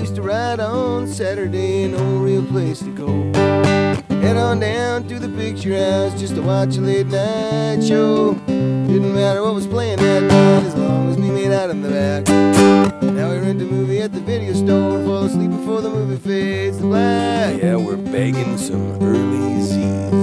used to ride on Saturday, no real place to go. Head on down to the picture house just to watch a late night show. Didn't matter what was playing that night as long as we made out in the back. Now we rent a movie at the video store, fall asleep before the movie fades to black. Yeah, we're begging some early Z's.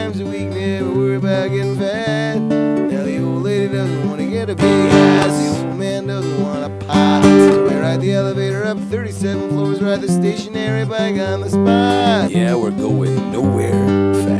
Times a week, never worry about getting fat. Now the old lady doesn't want to get a big ass, the old man doesn't want a pot. We ride the elevator up 37 floors, ride the stationary bike on the spot. Yeah, we're going nowhere fast.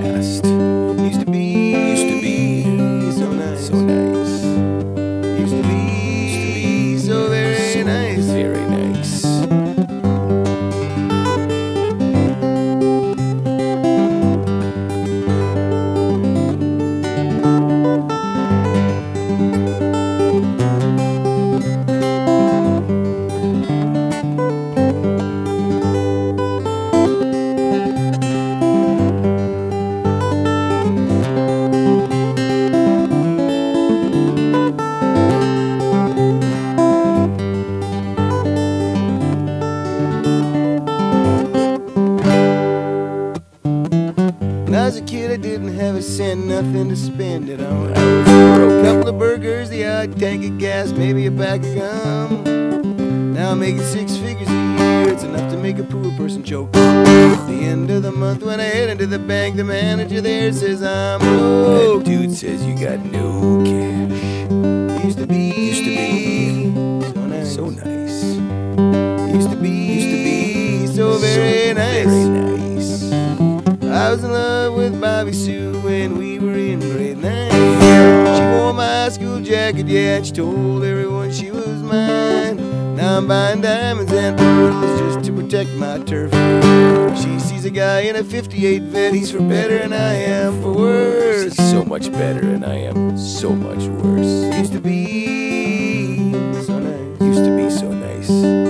When I was a kid, I didn't have a cent, nothing to spend it on. I was broke. Couple of burgers, the odd tank of gas, maybe a pack of gum. Now I'm making six figures a year, it's enough to make a poor person choke. At the end of the month, when I head into the bank, the manager there says I'm broke. That dude says you got no cash. When we were in grade nine. She wore my school jacket, yeah, and she told everyone she was mine. Now I'm buying diamonds and pearls just to protect my turf. She sees a guy in a 58 Vette, he's for better than I am for worse. He's so much better and I am so much worse. Used to be so nice. Used to be so nice.